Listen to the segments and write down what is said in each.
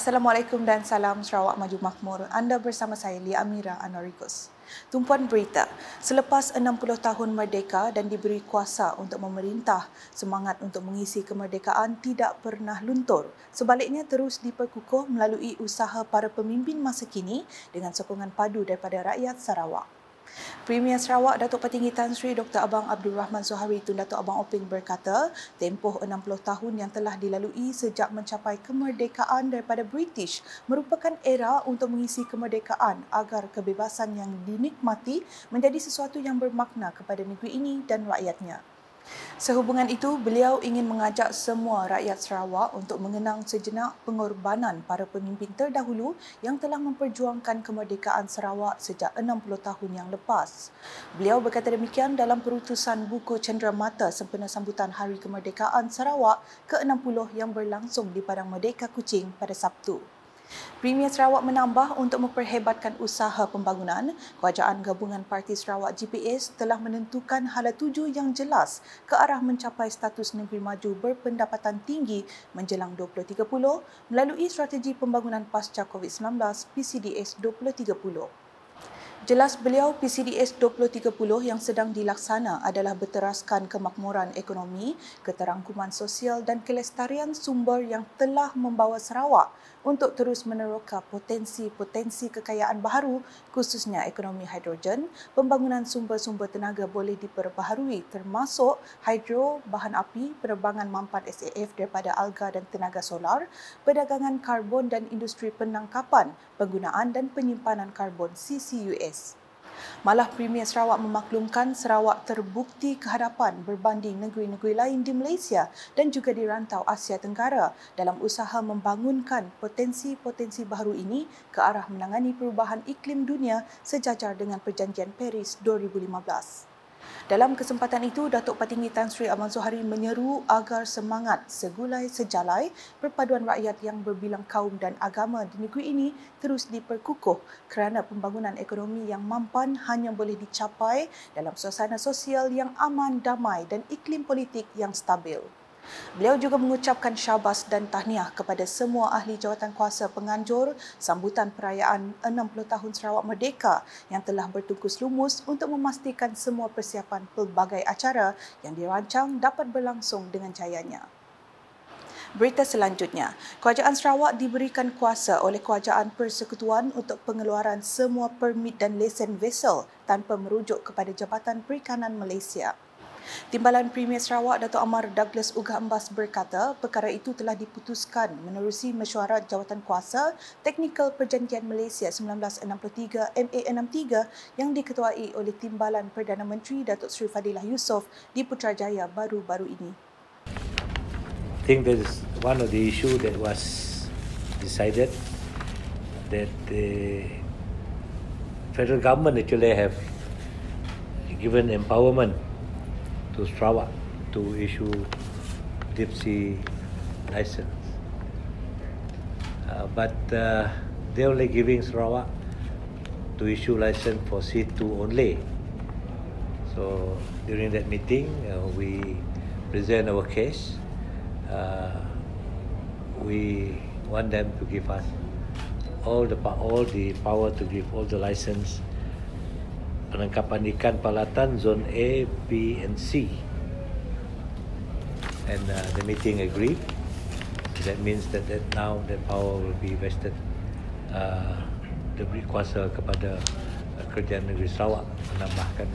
Assalamualaikum dan salam Sarawak Maju Makmur. Anda bersama saya Lia Amira Anorikus. Tumpuan berita, selepas 60 tahun merdeka dan diberi kuasa untuk memerintah, semangat untuk mengisi kemerdekaan tidak pernah luntur. Sebaliknya terus diperkukuh melalui usaha para pemimpin masa kini dengan sokongan padu daripada rakyat Sarawak. Premier Sarawak Datuk Petinggi Tan Sri Dr. Abang Abdul Rahman Zohari Tun Datuk Abang Oping berkata, tempoh 60 tahun yang telah dilalui sejak mencapai kemerdekaan daripada British merupakan era untuk mengisi kemerdekaan agar kebebasan yang dinikmati menjadi sesuatu yang bermakna kepada negeri ini dan rakyatnya. Sehubungan itu, beliau ingin mengajak semua rakyat Sarawak untuk mengenang sejenak pengorbanan para pemimpin terdahulu yang telah memperjuangkan kemerdekaan Sarawak sejak 60 tahun yang lepas. Beliau berkata demikian dalam perutusan buku Cenderamata sempena sambutan Hari Kemerdekaan Sarawak ke-60 yang berlangsung di Padang Merdeka Kuching pada Sabtu. Premier Sarawak menambah untuk memperhebatkan usaha pembangunan, Kerajaan Gabungan Parti Sarawak GPS telah menentukan hala tuju yang jelas ke arah mencapai status negeri maju berpendapatan tinggi menjelang 2030 melalui strategi pembangunan pasca COVID-19 PCDS 2030. Jelas beliau PCDS 2030 yang sedang dilaksana adalah berteraskan kemakmuran ekonomi, keterangkuman sosial dan kelestarian sumber yang telah membawa Sarawak untuk terus meneroka potensi-potensi kekayaan baharu khususnya ekonomi hidrogen, pembangunan sumber-sumber tenaga boleh diperbaharui termasuk hidro, bahan api, penerbangan mampan SAF daripada alga dan tenaga solar, perdagangan karbon dan industri penangkapan, penggunaan dan penyimpanan karbon CCUS. Malah Premier Sarawak memaklumkan Sarawak terbukti kehadapan berbanding negeri-negeri lain di Malaysia dan juga di rantau Asia Tenggara dalam usaha membangunkan potensi-potensi baru ini ke arah menangani perubahan iklim dunia sejajar dengan Perjanjian Paris 2015. Dalam kesempatan itu, Datuk Petinggi Tan Sri Ahmad Zohari menyeru agar semangat segulai sejalai perpaduan rakyat yang berbilang kaum dan agama di negeri ini terus diperkukuh kerana pembangunan ekonomi yang mampan hanya boleh dicapai dalam suasana sosial yang aman, damai dan iklim politik yang stabil. Beliau juga mengucapkan syabas dan tahniah kepada semua ahli jawatan kuasa penganjur sambutan perayaan 60 tahun Sarawak Merdeka yang telah bertungkus lumus untuk memastikan semua persiapan pelbagai acara yang dirancang dapat berlangsung dengan jayanya. Berita selanjutnya, Kerajaan Sarawak diberikan kuasa oleh Kerajaan Persekutuan untuk pengeluaran semua permit dan lesen vessel tanpa merujuk kepada Jabatan Perikanan Malaysia. Timbalan Premier Sarawak Dato' Amar Douglas Ugah Embas berkata perkara itu telah diputuskan menerusi mesyuarat jawatan kuasa Teknikal Perjanjian Malaysia 1963 MA63 yang diketuai oleh Timbalan Perdana Menteri Datuk Seri Fadilah Yusof di Putrajaya baru-baru ini. I think that is one of the issue that was decided that the federal government actually have given empowerment to Strava to issue deep sea license. Uh, but uh, they're only giving Sarawak to issue license for C2 only. So during that meeting, uh, we present our case. Uh, we want them to give us all the all the power to give all the license penangkapan ikan palatan zone A, B and C. And uh, the meeting agreed. That means that, that now the power will be vested uh, diberi kuasa kepada uh, kerajaan negeri Sarawak menambahkan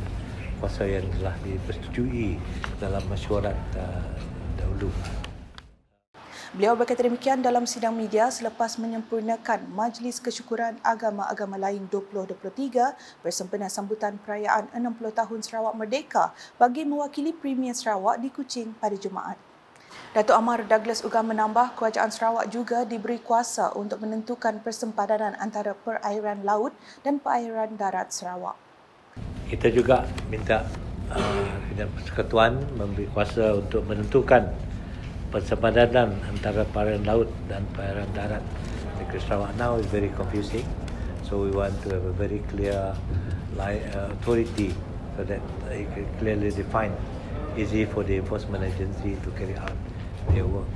kuasa yang telah dipersetujui dalam mesyuarat uh, dahulu. Beliau berkata demikian dalam sidang media selepas menyempurnakan Majlis Kesyukuran Agama-Agama Lain 2023 bersempena sambutan perayaan 60 tahun Sarawak Merdeka bagi mewakili Premier Sarawak di Kuching pada Jumaat. Datuk Amar Douglas Ugam menambah kerajaan Sarawak juga diberi kuasa untuk menentukan persempadanan antara perairan laut dan perairan darat Sarawak. Kita juga minta uh, Persekutuan memberi kuasa untuk menentukan persempadanan antara perairan laut dan perairan darat negeri Sarawak now is very confusing. So we want to have a very clear uh, authority so that it clearly define, easy for the enforcement agency to carry out their work.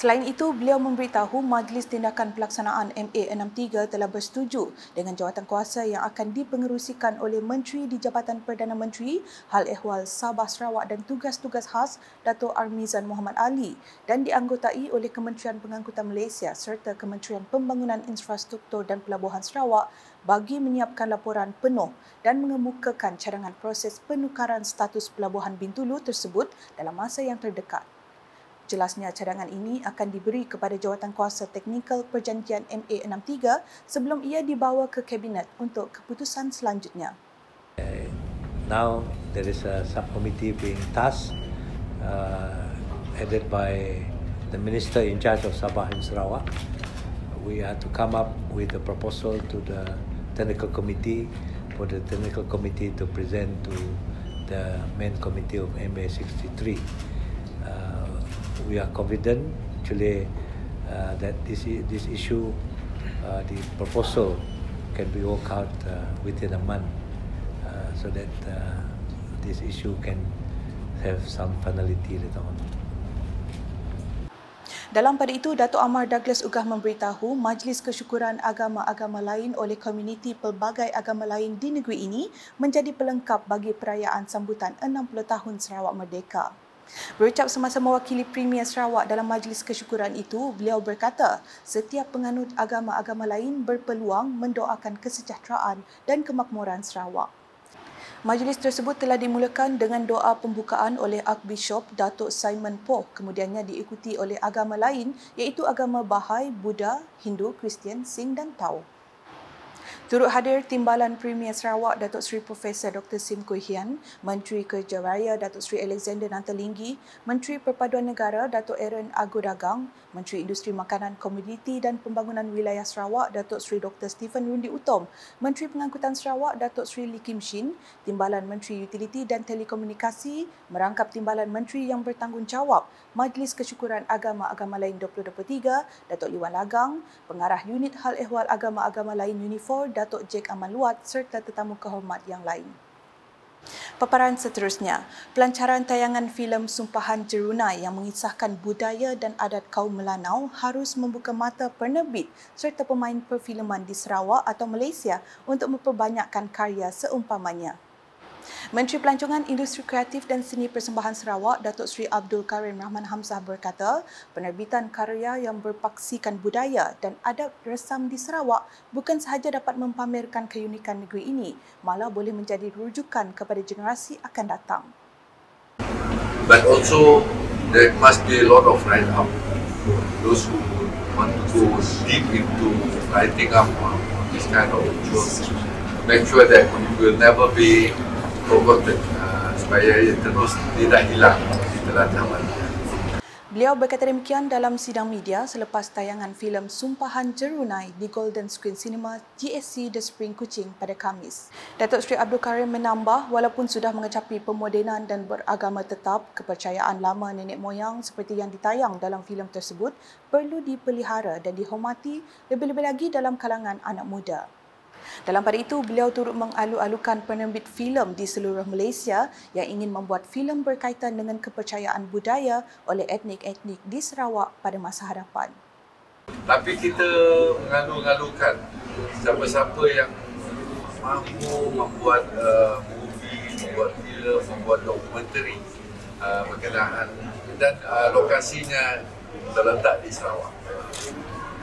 Selain itu, beliau memberitahu Majlis Tindakan Pelaksanaan MA63 telah bersetuju dengan jawatan kuasa yang akan dipengerusikan oleh Menteri di Jabatan Perdana Menteri Hal Ehwal Sabah Sarawak dan Tugas-Tugas Khas Dato' Armizan Muhammad Ali dan dianggotai oleh Kementerian Pengangkutan Malaysia serta Kementerian Pembangunan Infrastruktur dan Pelabuhan Sarawak bagi menyiapkan laporan penuh dan mengemukakan cadangan proses penukaran status Pelabuhan Bintulu tersebut dalam masa yang terdekat. Jelasnya cadangan ini akan diberi kepada jawatan kuasa teknikal perjanjian MA63 sebelum ia dibawa ke kabinet untuk keputusan selanjutnya. Now there is a subcommittee being tasked uh, headed by the minister in charge of Sabah and Sarawak. We have to come up with a proposal to the technical committee for the technical committee to present to the main committee of MA63 we are confident actually uh, that this this issue, uh, the proposal, can be worked out uh, within a month, uh, so that uh, this issue can have some finality later on. Dalam pada itu, Datuk Amar Douglas Ugah memberitahu Majlis Kesyukuran Agama-Agama lain oleh komuniti pelbagai agama lain di negeri ini menjadi pelengkap bagi perayaan sambutan 60 tahun Sarawak Merdeka. Berucap semasa mewakili Premier Sarawak dalam majlis kesyukuran itu, beliau berkata setiap penganut agama-agama lain berpeluang mendoakan kesejahteraan dan kemakmuran Sarawak. Majlis tersebut telah dimulakan dengan doa pembukaan oleh Archbishop Datuk Simon Poh, kemudiannya diikuti oleh agama lain iaitu agama Bahai, Buddha, Hindu, Kristian, Sing dan Tao. Turut hadir Timbalan Premier Sarawak Datuk Seri Profesor Dr. Sim Kui Hian, Menteri Kerja Raya Datuk Seri Alexander Nantalinggi, Menteri Perpaduan Negara Datuk Aaron Agodagang, Menteri Industri Makanan Komoditi dan Pembangunan Wilayah Sarawak Datuk Seri Dr. Stephen Rundi Utom, Menteri Pengangkutan Sarawak Datuk Seri Lee Kim Shin, Timbalan Menteri Utiliti dan Telekomunikasi merangkap Timbalan Menteri yang bertanggungjawab Majlis Kesyukuran Agama-Agama Lain 2023 Datuk Liwan Lagang, Pengarah Unit Hal Ehwal Agama-Agama Lain Unifor Datuk Jake Amaluat serta tetamu kehormat yang lain. Paparan seterusnya, pelancaran tayangan filem Sumpahan Jerunai yang mengisahkan budaya dan adat kaum Melanau harus membuka mata penerbit serta pemain perfilman di Sarawak atau Malaysia untuk memperbanyakkan karya seumpamanya. Menteri Pelancongan Industri Kreatif dan Seni Persembahan Sarawak, Datuk Seri Abdul Karim Rahman Hamzah berkata, penerbitan karya yang berpaksikan budaya dan adat resam di Sarawak bukan sahaja dapat mempamerkan keunikan negeri ini, malah boleh menjadi rujukan kepada generasi akan datang. But also, there must be a lot of write up. Those who want to go deep into writing up this kind of jewels, make sure that it will never be forgotten uh, supaya ia terus tidak hilang di telan zaman. Beliau berkata demikian dalam sidang media selepas tayangan filem Sumpahan Jerunai di Golden Screen Cinema GSC The Spring Kuching pada Khamis. Datuk Seri Abdul Karim menambah walaupun sudah mengecapi pemodenan dan beragama tetap, kepercayaan lama nenek moyang seperti yang ditayang dalam filem tersebut perlu dipelihara dan dihormati lebih-lebih lagi dalam kalangan anak muda. Dalam pada itu, beliau turut mengalu-alukan penerbit filem di seluruh Malaysia yang ingin membuat filem berkaitan dengan kepercayaan budaya oleh etnik-etnik di Sarawak pada masa hadapan. Tapi kita mengalu-alukan siapa-siapa yang mampu membuat uh, movie, membuat filem, membuat dokumentari uh, berkenaan dan uh, lokasinya terletak di Sarawak.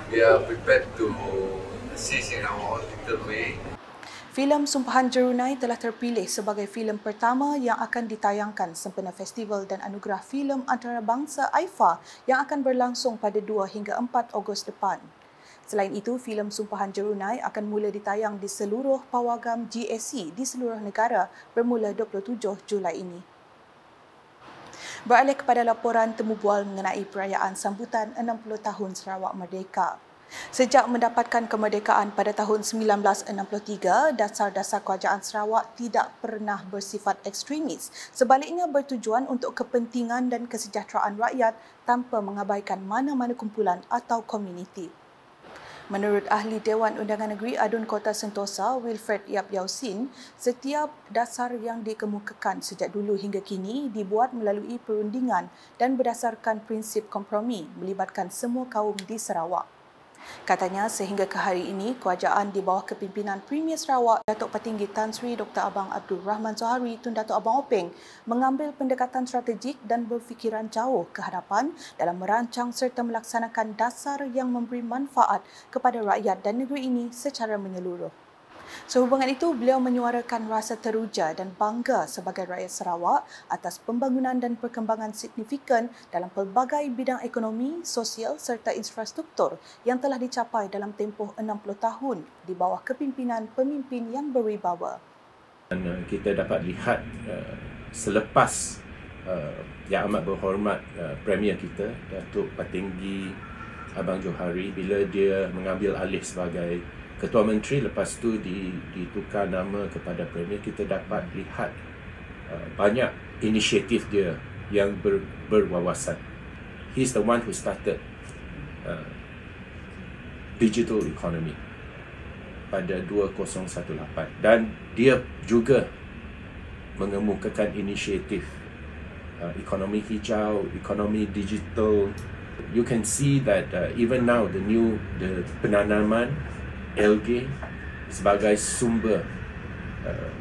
Are prepared to Filem Sumpahan Jerunai telah terpilih sebagai filem pertama yang akan ditayangkan sempena Festival dan Anugerah Filem Antarabangsa AIFA yang akan berlangsung pada 2 hingga 4 Ogos depan. Selain itu, filem Sumpahan Jerunai akan mula ditayang di seluruh pawagam GSC di seluruh negara bermula 27 Julai ini. Beralih kepada laporan temu bual mengenai perayaan sambutan 60 tahun Sarawak Merdeka. Sejak mendapatkan kemerdekaan pada tahun 1963, dasar-dasar kerajaan Sarawak tidak pernah bersifat ekstremis. Sebaliknya bertujuan untuk kepentingan dan kesejahteraan rakyat tanpa mengabaikan mana-mana kumpulan atau komuniti. Menurut ahli Dewan Undangan Negeri Adun Kota Sentosa, Wilfred Yap Yausin, setiap dasar yang dikemukakan sejak dulu hingga kini dibuat melalui perundingan dan berdasarkan prinsip kompromi melibatkan semua kaum di Sarawak. Katanya sehingga ke hari ini, kerajaan di bawah kepimpinan Premier Sarawak Datuk Petinggi Tan Sri Dr. Abang Abdul Rahman Zohari Tun Datuk Abang Openg mengambil pendekatan strategik dan berfikiran jauh ke hadapan dalam merancang serta melaksanakan dasar yang memberi manfaat kepada rakyat dan negeri ini secara menyeluruh. Sehubungan itu, beliau menyuarakan rasa teruja dan bangga sebagai rakyat Sarawak atas pembangunan dan perkembangan signifikan dalam pelbagai bidang ekonomi, sosial serta infrastruktur yang telah dicapai dalam tempoh 60 tahun di bawah kepimpinan pemimpin yang berwibawa. Dan uh, kita dapat lihat uh, selepas uh, yang amat berhormat Premier kita, Datuk Patinggi Abang Johari bila dia mengambil alih sebagai Ketua Menteri lepas tu ditukar nama kepada Premier kita dapat lihat uh, banyak inisiatif dia yang ber, berwawasan. He's the one who started uh, digital economy pada 2018 dan dia juga mengemukakan inisiatif uh, ekonomi hijau, ekonomi digital. You can see that uh, even now the new the penanaman algae sebagai sumber uh,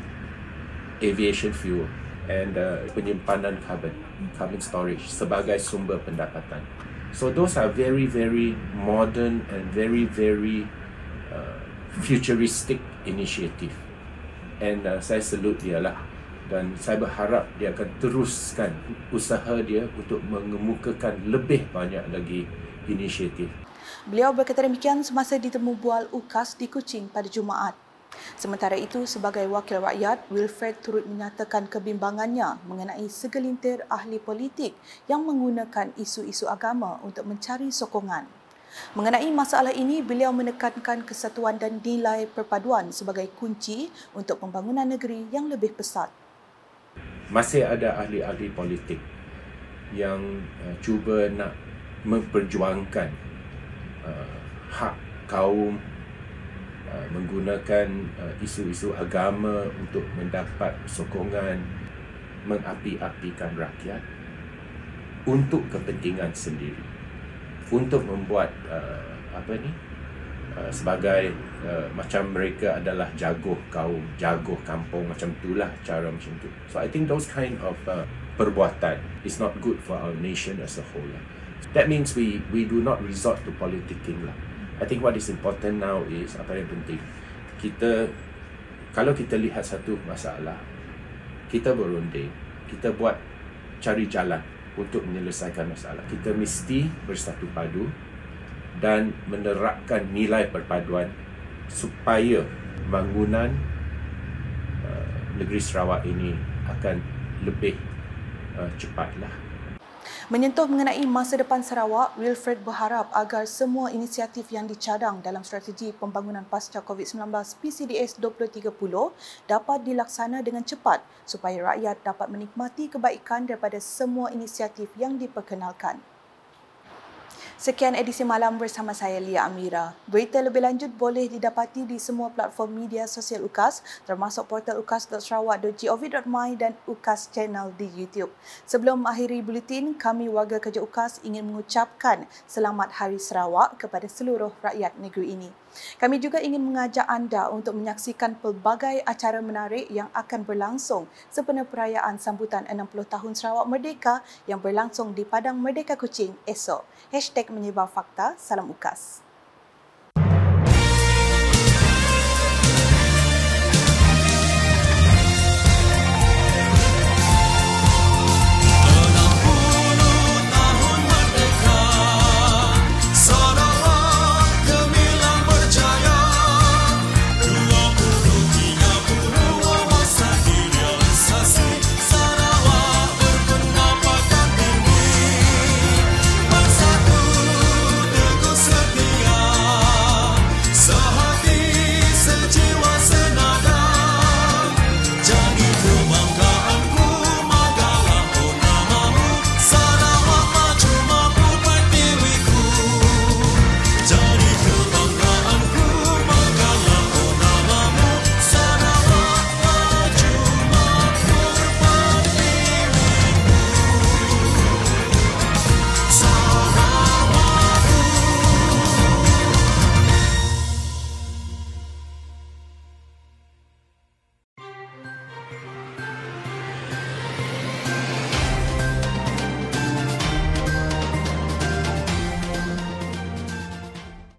aviation fuel and uh, penyimpanan carbon carbon storage sebagai sumber pendapatan. So those are very very modern and very very uh, futuristic initiative. And uh, saya salute dia lah. Dan saya berharap dia akan teruskan usaha dia untuk mengemukakan lebih banyak lagi inisiatif Beliau berkata demikian semasa ditemu bual UKAS di Kuching pada Jumaat. Sementara itu, sebagai wakil rakyat, Wilfred turut menyatakan kebimbangannya mengenai segelintir ahli politik yang menggunakan isu-isu agama untuk mencari sokongan. Mengenai masalah ini, beliau menekankan kesatuan dan nilai perpaduan sebagai kunci untuk pembangunan negeri yang lebih pesat. Masih ada ahli-ahli politik yang uh, cuba nak memperjuangkan uh, hak kaum uh, menggunakan uh, isu-isu agama untuk mendapat sokongan mengapi-apikan rakyat untuk kepentingan sendiri. Untuk membuat uh, apa ni uh, sebagai uh, macam mereka adalah jago kaum jago kampung macam itulah cara macam tu. So i think those kind of uh, perbuatan is not good for our nation as a whole That means we we do not resort to politicking lah. I think what is important now is apa yang penting. Kita kalau kita lihat satu masalah, kita berunding, kita buat cari jalan untuk menyelesaikan masalah. Kita mesti bersatu padu dan menerapkan nilai perpaduan supaya bangunan uh, negeri Sarawak ini akan lebih uh, cepatlah. Menyentuh mengenai masa depan Sarawak, Wilfred berharap agar semua inisiatif yang dicadang dalam strategi pembangunan pasca COVID-19 PCDS 2030 dapat dilaksana dengan cepat supaya rakyat dapat menikmati kebaikan daripada semua inisiatif yang diperkenalkan. Sekian edisi malam bersama saya Lia Amira. Berita lebih lanjut boleh didapati di semua platform media sosial UKAS termasuk portal ukas.sarawak.gov.my dan UKAS channel di YouTube. Sebelum mengakhiri buletin, kami warga kerja UKAS ingin mengucapkan selamat Hari Sarawak kepada seluruh rakyat negeri ini. Kami juga ingin mengajak anda untuk menyaksikan pelbagai acara menarik yang akan berlangsung sempena perayaan sambutan 60 tahun Sarawak Merdeka yang berlangsung di Padang Merdeka Kuching esok. Hashtag menyebar fakta, salam ukas.